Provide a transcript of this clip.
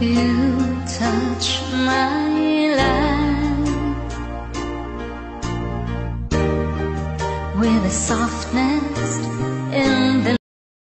You touch my life. With a softness